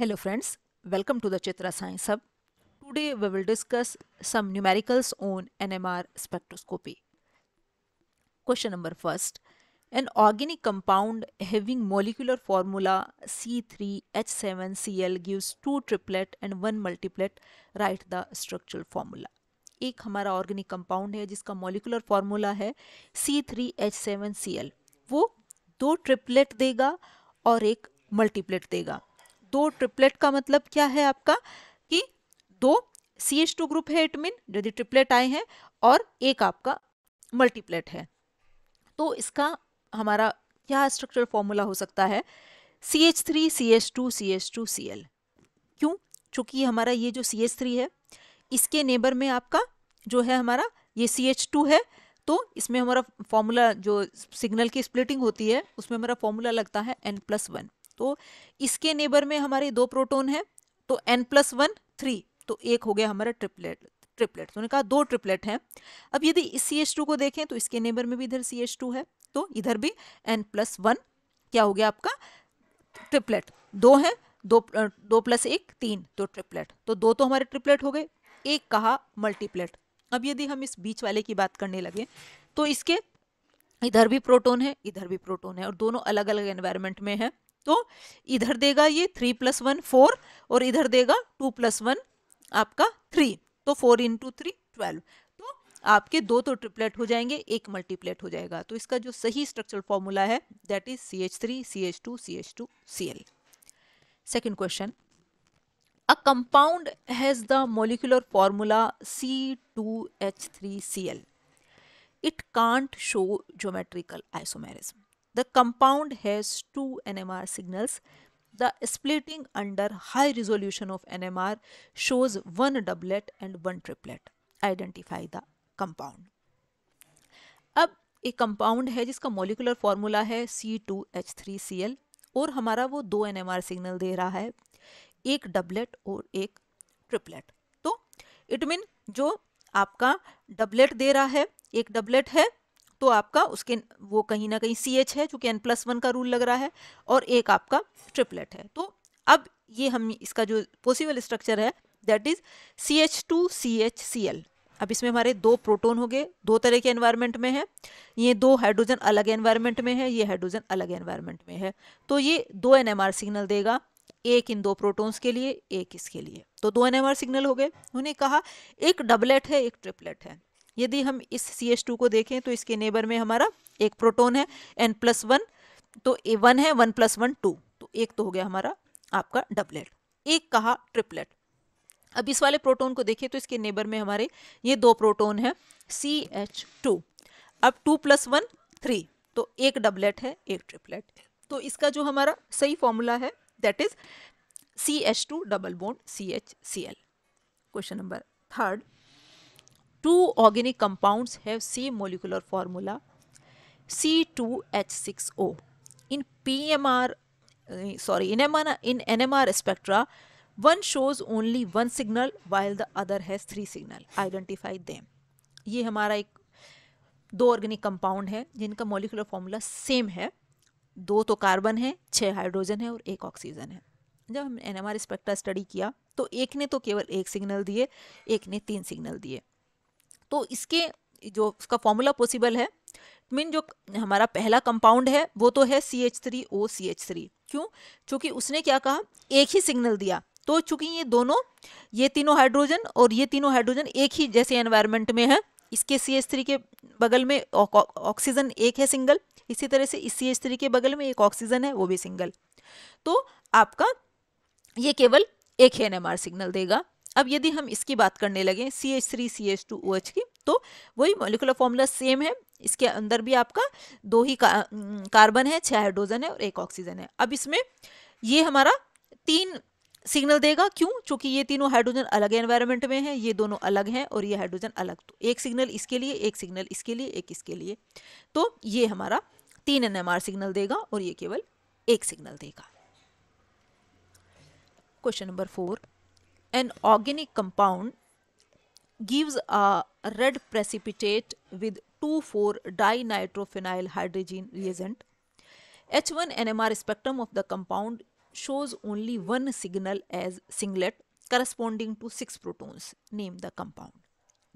Hello friends, welcome to the Chitra Science Hub. Today we will discuss some numericals on NMR spectroscopy. Question number first. An organic compound having molecular formula C3H7Cl gives two triplet and one multiplet. Write the structural formula. एक हमारा organic compound है जिसका molecular formula है C3H7Cl वो दो triplet देगा और एक मल्टीप्लेट देगा दो ट्रिपलेट का मतलब क्या है आपका? कि दो सी एच टू ग्रुप है इट मीन यदि ट्रिपलेट आए हैं, और एक आपका मल्टीप्लेट है। तो इसका हमारा क्या स्ट्रक्चरल फॉर्मूला हो सकता है? C H three C H two C H two C L क्यों? चूँकि हमारा, ये जो सी एच थ्री है, इसके नेबर में आपका जो है हमारा, ये सी एच टू है तो इसमें हमारा फॉर्मूला जो सिग्नल की स्प्लिटिंग होती है, उसमें हमारा फॉर्मूला लगता है एन प्लस वन तो इसके नेबर में हमारे दो प्रोटोन है तो एन प्लस वन थ्री तो एक हो गया हमारा ट्रिपलेट ट्रिपलेट तो कहा दो ट्रिपलेट हैं। अब यदि इस सी एच टू को देखें तो इसके नेबर में भी इधर सी एच टू है तो इधर भी एन प्लस वन क्या हो गया आपका? ट्रिपलेट दो है, दो दो प्लस एक, तीन तो ट्रिपलेट तो दो तो हमारे ट्रिपलेट हो गए, एक कहा मल्टीप्लेट अब यदि हम इस बीच वाले की बात करने लगे तो इसके इधर भी प्रोटोन है, इधर भी प्रोटोन है, और दोनों अलग अलग एनवायरमेंट में है। तो इधर देगा ये थ्री प्लस वन फोर और इधर देगा टू प्लस वन आपका थ्री तो फोर इंटू थ्री ट्वेल्व तो आपके दो तो ट्रिपलेट हो जाएँगे, एक मल्टीप्लेट हो जाएगा तो इसका जो सही स्ट्रक्चरल फॉर्मूला है that is C H three C H two C H two C L second question A compound has the molecular formula C2H3Cl. It can't show geometrical isomerism. The compound has two NMR signals. The splitting under high resolution of NMR shows one doublet and one triplet. Identify the compound. अब एक compound है जिसका molecular formula है C2H3Cl और हमारा वो दो NMR signal दे रहा है एक डबलेट और एक ट्रिपलेट तो इट मीन जो आपका डबलेट दे रहा है एक डबलेट है तो आपका उसके वो कहीं ना कहीं सी एच है चूँकि एन प्लस वन का रूल लग रहा है, और एक आपका ट्रिपलेट है। तो अब ये हम इसका जो पॉसिबल स्ट्रक्चर है that is C H two C H C L अब इसमें हमारे दो प्रोटोन हो गए, दो तरह के एनवायरनमेंट में है। ये दो हाइड्रोजन अलग एनवायरनमेंट में है, ये हाइड्रोजन अलग एनवायरनमेंट में है। तो ये दो एनएमआर सिग्नल देगा, एक इन दो प्रोटॉन्स के लिए, एक इसके लिए। तो दो एनएमआर सिग्नल हो गए। उन्होंने कहा, एक डबलेट है, एक ट्रिपलेट है। यदि हम इस सी एच टू को देखें तो इसके नेबर में हमारा एक प्रोटोन है एन प्लस वन तो ए वन है वन प्लस वन टू तो एक तो हो गया हमारा आपका डबलेट एक कहा ट्रिपलेट अब इस वाले प्रोटोन को देखिए तो इसके नेबर में हमारे ये दो प्रोटोन है सी एच टू अब टू प्लस वन थ्री तो एक डबलेट है, एक ट्रिपलेट तो इसका जो हमारा सही फॉर्मूला है, that is CH2 double bond CHCl. Question number third. Two organic compounds have same molecular formula C two H six O in P M R sorry in M R in N M R spectra one shows only one signal while the other has three signal identify them ये हमारा एक दो organic compound है, जिनका molecular formula same है. दो तो carbon है छः हाइड्रोजन है और एक ऑक्सीजन है. जब हम N M R spectra study किया तो एक ने तो केवल एक सिग्नल दिए, एक ने तीन सिग्नल दिए. तो इसके जो उसका फॉर्मूला पॉसिबल है मीन जो हमारा पहला कंपाउंड है, वो तो है C H three O C H three क्यों? क्योंकि उसने क्या कहा? एक ही सिग्नल दिया। तो चूँकि ये दोनों, ये तीनों हाइड्रोजन और ये तीनों हाइड्रोजन एक ही जैसे एनवायरनमेंट में है, इसके सी एच थ्री के बगल में ऑक्सीजन एक है सिंगल इसी तरह से इस सी एच थ्री के बगल में एक ऑक्सीजन है, वो भी सिंगल तो आपका ये केवल एक एन सिग्नल देगा। अब यदि हम इसकी बात करने लगे C H three C H two O H की तो वही मोलिकुलर फॉर्मूला सेम है। इसके अंदर भी आपका दो ही का, कार्बन है छह हाइड्रोजन है और एक ऑक्सीजन है। अब इसमें ये हमारा तीन सिग्नल देगा। क्यों? क्योंकि ये तीनों हाइड्रोजन अलग एनवायरनमेंट में है ये दोनों अलग हैं और ये हाइड्रोजन अलग। तो एक सिग्नल इसके लिए एक सिग्नल इसके लिए एक इसके लिए। तो ये हमारा तीन एनएमआर सिग्नल देगा और ये केवल एक सिग्नल देगा। Question number four an organic compound gives a red precipitate with 2,4-dinitrophenyl hydrogen reagent. H1 NMR spectrum of the compound shows only one signal as singlet corresponding to six protons. Name the compound.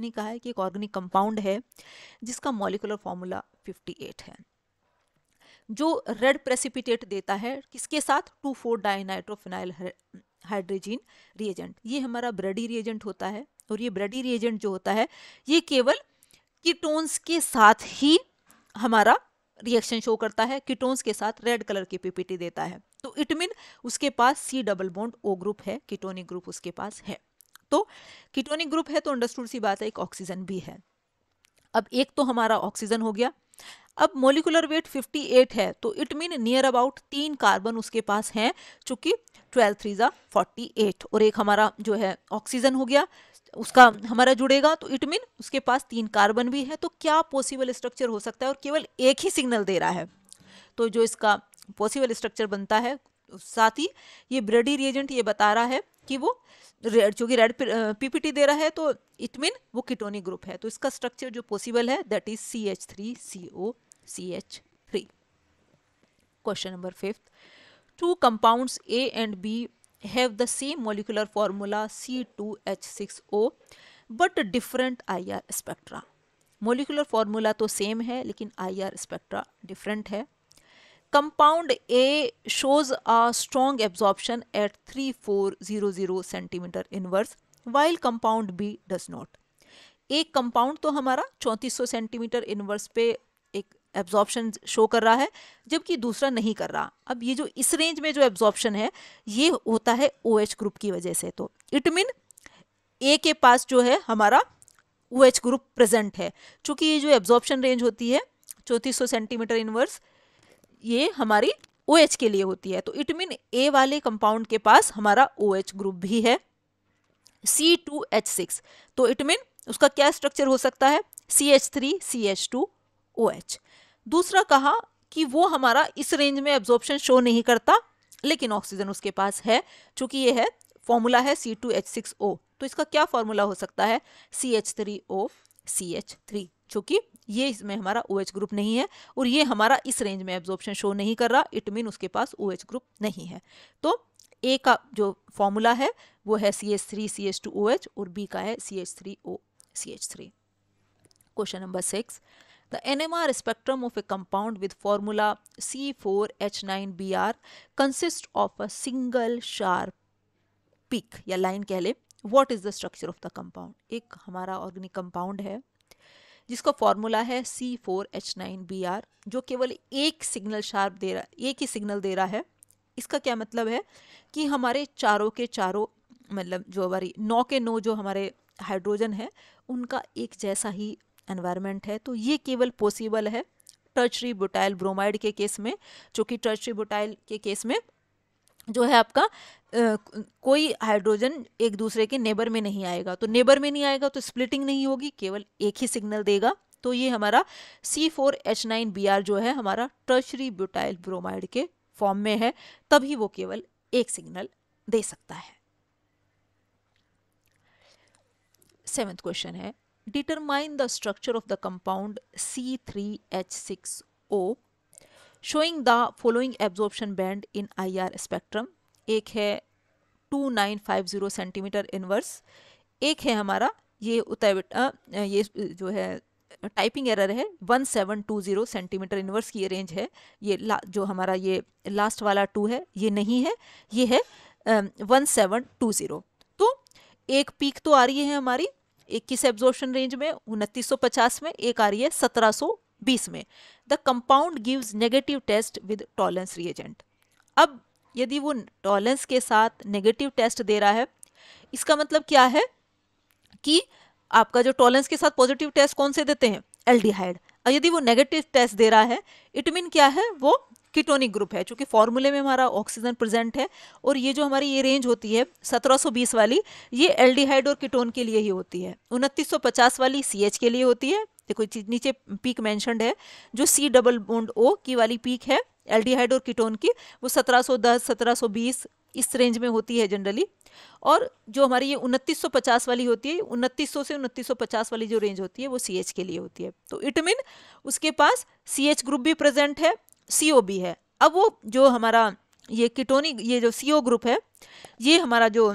ने कहा है कि एक organic compound है जिसका molecular formula 58 है जो red precipitate देता है किसके साथ two four dinitrophenyl hydrazine reagent ये हमारा ब्रडी रिएजेंट होता है और ये ब्रडी रिएजेंट जो होता है, ये केवल कीटोन्स के साथ ही हमारा रिएक्शन शो करता है कीटोन्स के साथ रेड कलर की पीपीटी देता है। तो इट मीन उसके पास C double bond O group है कीटोनिक ग्रुप उसके पास है। तो कीटोनिक ग्रुप है तो अंडरस्टूड सी बात है, एक ऑक्सीजन भी है। अब एक तो हमारा ऑक्सीजन हो गया अब मोलिकुलर वेट 58 है तो इट मीन नियर अबाउट तीन कार्बन उसके पास हैं, चूँकि 12 थ्री ज़ा फोर्टी और एक हमारा जो है ऑक्सीजन हो गया, उसका हमारा जुड़ेगा तो इट मीन उसके पास तीन कार्बन भी है तो क्या पॉसिबल स्ट्रक्चर हो सकता है और केवल एक ही सिग्नल दे रहा है? तो जो इसका पॉसिबल स्ट्रक्चर बनता है, साथ ही ये ब्रेडी रिएजेंट ये बता रहा है कि वो रेड कि रेड पीपीटी दे रहा है तो इट मीन वो किटोनिक ग्रुप है तो इसका स्ट्रक्चर जो पॉसिबल है that is C H three C O C H three question number fifth two compounds A and B have the same molecular formula C2H6O but different IR spectra. Molecular formula तो same है, लेकिन I R spectra different है. Compound A shows a strong absorption at three four zero zero centimetre inverse while compound B does not एक compound तो हमारा चौंतीस सौ centimetre inverse पे एक एब्जॉर्प्शन शो कर रहा है, जबकि दूसरा नहीं कर रहा। अब ये जो इस रेंज में जो एब्जॉर्प्शन है, ये होता है ओ OH ग्रुप की वजह से। तो इट मीन ए के पास जो है, हमारा ओ OH ग्रुप प्रेजेंट है। चूँकि ये जो एब्जॉर्प्शन रेंज होती है, चौंतीस सेंटीमीटर इनवर्स ये हमारी ओ OH के लिए होती है। तो इट मीन ए वाले कंपाउंड के पास हमारा ओ OH ग्रुप भी है। सी टू एच सिक्स तो इट मीन उसका क्या स्ट्रक्चर हो सकता है? C H three C H two O H दूसरा कहा कि वो हमारा इस रेंज में एब्जॉर्प्शन शो नहीं करता, लेकिन ऑक्सीजन उसके पास है, चूँकि ये है फॉर्मूला है C two H six O तो इसका क्या फॉर्मूला हो सकता है? C H three O C H three चूँकि ये इसमें हमारा ओ OH ग्रुप नहीं है, और ये हमारा इस रेंज में एब्जॉर्प्शन शो नहीं कर रहा इट मीन उसके पास ओ OH ग्रुप नहीं है। तो ए का जो फॉर्मूला है, वो है C H three C H two O H और बी का है C H three O C H three question number six The NMR spectrum of a compound with formula C4H9Br consists of a single sharp peak या line कह ले what is the structure of the compound एक हमारा organic compound है जिसका formula है C four H nine B R जो केवल एक सिग्नल शार्प दे रहा एक ही सिग्नल दे रहा है इसका क्या मतलब है कि हमारे चारों के चारों मतलब जो हमारी नौ के नौ जो हमारे हाइड्रोजन है उनका एक जैसा ही एनवायरनमेंट है तो ये केवल पॉसिबल है टर्चरी बुटाइल ब्रोमाइड के केस में जो कि टर्चरी बुटाइल के केस में जो है आपका आ, कोई हाइड्रोजन एक दूसरे के नेबर में नहीं आएगा। तो नेबर में नहीं आएगा तो स्प्लिटिंग नहीं होगी केवल एक ही सिग्नल देगा। तो ये हमारा C four H nine B R जो है हमारा टर्चरी ब्यूटाइल ब्रोमाइड के फॉर्म में है तभी वो केवल एक सिग्नल दे सकता है। सेवेंथ क्वेश्चन है determine the structure of the compound C3H6O showing the following absorption band in IR spectrum. एक है 2950 सेंटीमीटर इनवर्स एक है हमारा ये उत्तर ये जो है टाइपिंग एरर है. 1720 सेंटीमीटर इनवर्स की ये रेंज है. ये जो हमारा ये लास्ट वाला टू है, ये नहीं है. ये है वन सेवन टू ज़ीरो तो एक पीक तो आ रही है हमारी. एक किस एब्जॉर्प्शन रेंज में, उनतीस में, एक आ रही है सत्रह में। The compound gives negative test with Tollens reagent अब यदि वो टॉलेंस के साथ नेगेटिव टेस्ट दे रहा है, इसका मतलब क्या है? कि आपका जो टॉलेंस के साथ पॉजिटिव टेस्ट कौन से देते हैं? एल्डिहाइड और यदि वो नेगेटिव टेस्ट दे रहा है इट मीन क्या है? वो कीटोनिक ग्रुप है क्योंकि फॉर्मूले में हमारा ऑक्सीजन प्रेजेंट है, और ये जो हमारी ये रेंज होती है 1720 वाली, ये एल्डिहाइड और कीटोन के लिए ही होती है। 2950 वाली CH के लिए होती है। देखो नीचे पीक मैंशनड है, जो सी डबल बोन्ड ओ की वाली पीक है एल्डिहाइड और कीटोन की, वो 1710 1720 इस रेंज में होती है जनरली और जो हमारी ये 2950 वाली होती है 2900 से 2950 वाली जो रेंज होती है, वो CH के लिए होती है। तो इट मीन उसके पास CH ग्रुप भी प्रेजेंट है सी है। अब वो जो हमारा ये कीटोनिक ये जो सीओ ग्रुप है, ये हमारा जो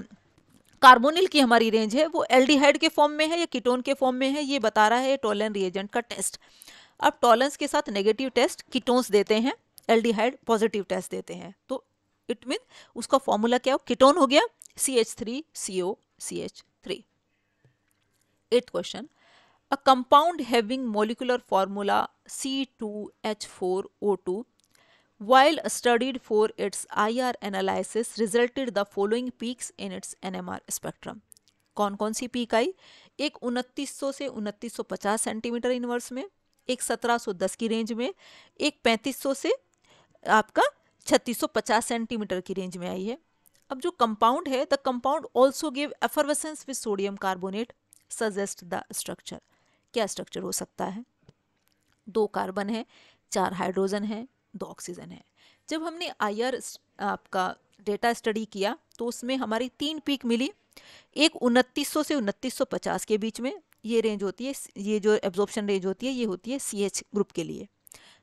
कार्बोनिल की हमारी रेंज है, वो एल्डिहाइड के फॉर्म में है या कीटोन के फॉर्म में है, ये बता रहा है टोलन रिएजेंट का टेस्ट अब टॉलेंस के साथ नेगेटिव टेस्ट कीटोन्स देते हैं एल्डिहाइड पॉजिटिव टेस्ट देते हैं। तो इट मीन उसका फॉर्मूला क्या हो? कीटोन हो गया C H three C O C H three eight question C two H four O two while studied for its IR analysis, resulted the following peaks in its NMR spectrum. कौन कौन सी peak आई? एक 2900 से 2950 centimetre inverse में, एक 1710 की range में, एक 3500 से आपका 3650 सेंटीमीटर की रेंज में आई है। अब जो कंपाउंड है the compound also give effervescence with sodium carbonate suggest the structure क्या स्ट्रक्चर हो सकता है? दो कार्बन है, चार हाइड्रोजन है, दो ऑक्सीजन है। जब हमने आईआर आपका डेटा स्टडी किया तो उसमें हमारी तीन पीक मिली। एक 2900 से 2950 के बीच में ये रेंज होती है, ये जो एब्जॉर्प्शन रेंज होती है, ये होती है CH ग्रुप के लिए।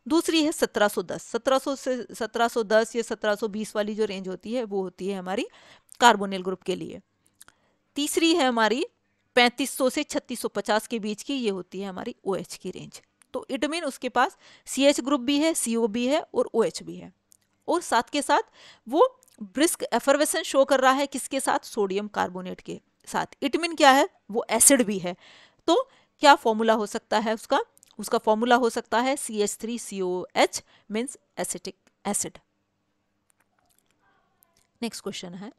दूसरी है 1710 1700 से 1710 या 1720 वाली जो रेंज होती है, वो होती है हमारी कार्बोनिल ग्रुप के लिए। तीसरी है हमारी 3500 से 3650 के बीच की ये होती है हमारी ओ OH की रेंज तो इट मीन उसके पास सी एच ग्रुप भी है सी ओ भी है और ओ OH भी है। और साथ के साथ वो ब्रिस्क एफरवेसन शो कर रहा है किसके साथ? सोडियम कार्बोनेट के साथ। इट मीन क्या है? वो एसिड भी है। तो क्या फॉर्मूला हो सकता है उसका? उसका फॉर्मूला हो सकता है C H three C O H means acetic acid next question है।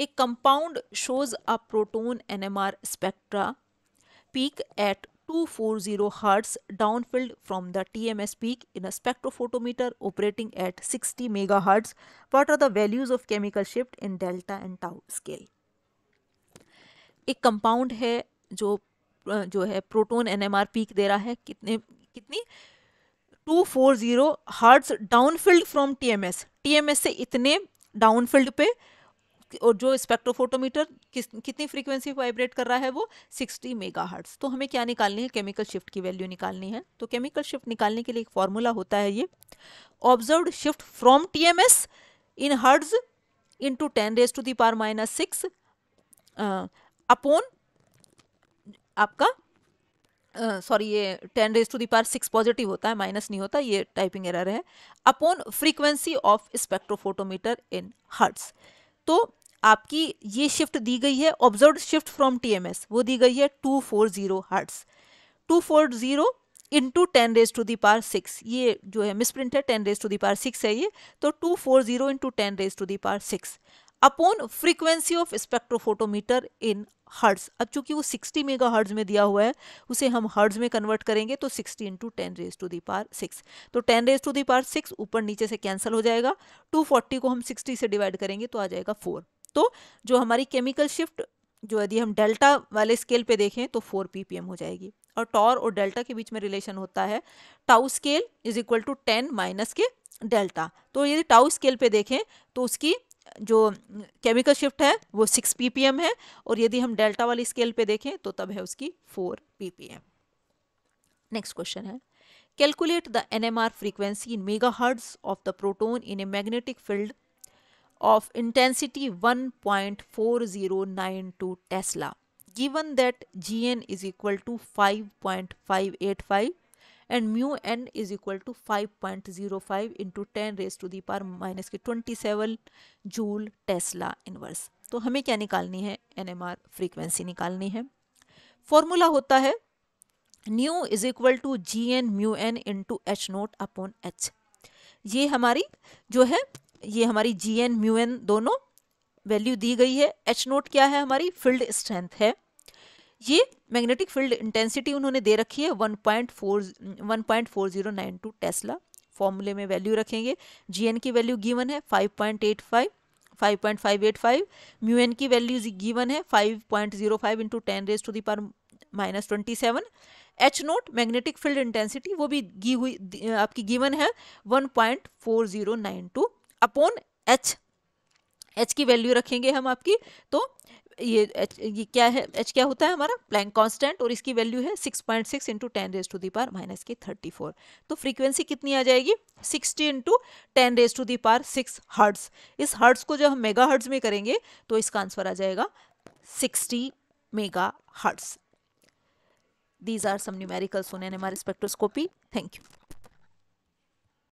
एक compound shows a proton NMR spectra peak at 240 hertz downfilled from the TMS peak in a spectrophotometer operating at 60 megahertz. What are the values of chemical shift in delta and tau scale? एक compound है जो जो है proton NMR peak दे रहा है कितने कितनी 240 hertz downfield from TMS TMS से इतने डाउनफील्ड पे और जो स्पेक्ट्रोफोटोमीटर किस कितनी फ्रीक्वेंसी वाइब्रेट कर रहा है वो 60 मेगाहर्ट्ज। तो हमें क्या निकालनी है? केमिकल शिफ्ट की वैल्यू निकालनी है। तो केमिकल शिफ्ट निकालने के लिए एक फॉर्मूला होता है ये। Observe shift from TMS in hertz into ten raise to the power minus six upon आपका सॉरी uh, ये ten raise to the power six positive होता है माइनस नहीं होता ये टाइपिंग एरर है। Upon frequency of spectrophotometer in hertz तो आपकी ये शिफ्ट दी गई है ऑब्ज़र्व शिफ्ट फ्रॉम टीएमएस वो दी गई है two four zero hertz two four zero into ten raise to the power six ये जो है मिसप्रिंट है ten raise to the power six है ये. तो two four zero into ten raise to the power six upon frequency of spectrophotometer in hertz अब चूँकि वो 60 मेगा हर्ड्स में दिया हुआ है, उसे हम हर्ड्स में कन्वर्ट करेंगे तो 60 into ten raise to the power six तो ten raise to the power six ऊपर नीचे से कैंसिल हो जाएगा. 240 को हम 60 से डिवाइड करेंगे तो आ जाएगा फोर तो जो हमारी केमिकल शिफ्ट जो यदि हम डेल्टा वाले स्केल पे देखें तो फोर पीपीएम हो जाएगी। और टॉर और डेल्टा के बीच में रिलेशन होता है tau scale is equal to ten minus के डेल्टा तो यदि टाउ स्केल पे देखें तो उसकी जो केमिकल शिफ्ट है वो सिक्स पीपीएम है और यदि हम डेल्टा वाली स्केल पे देखें तो तब है उसकी फोर पीपीएम नेक्स्ट क्वेश्चन है। Calculate the NMR frequency in megahertz of the proton in a magnetic field of intensity 1.4092 tesla given that gn is equal to 5.585 and mu n is equal to 5.05 into 10 raised to the power minus के 27 joule Tesla inverse तो हमें क्या निकालनी है? N M are frequency निकालनी है। Formula होता है nu is equal to G N mu N into H naught upon H ये हमारी जो है ये हमारी जी एन म्यू एन दोनों वैल्यू दी गई है। एच नोट क्या है हमारी? फ़ील्ड स्ट्रेंथ है। ये मैग्नेटिक फ़ील्ड इंटेंसिटी उन्होंने दे रखी है 1.4092 टेस्ला फॉर्मूले में वैल्यू रखेंगे। जी एन की वैल्यू गिवन है 5.85 5.585 म्यू एन की वैल्यू गिवन है 5.05 point zero five into ten raise to the power minus twenty seven H naught magnetic field intensity वो भी गी हुई, आपकी गिवन है 1.4092 अपॉन एच एच की वैल्यू रखेंगे हम आपकी तो ये एच ये क्या है एच क्या होता है हमारा प्लैंक कांस्टेंट और इसकी वैल्यू है 6.6 point six into ten raise to the power minus की थर्टी फोर तो फ्रीक्वेंसी कितनी आ जाएगी 60 into ten raise to the power six hertz इस हर्ट्स को जब हम मेगा हर्ट्स में करेंगे तो इसका आंसर आ जाएगा 60 mega hertz these are some numericals on NMR spectroscopy. Thank you.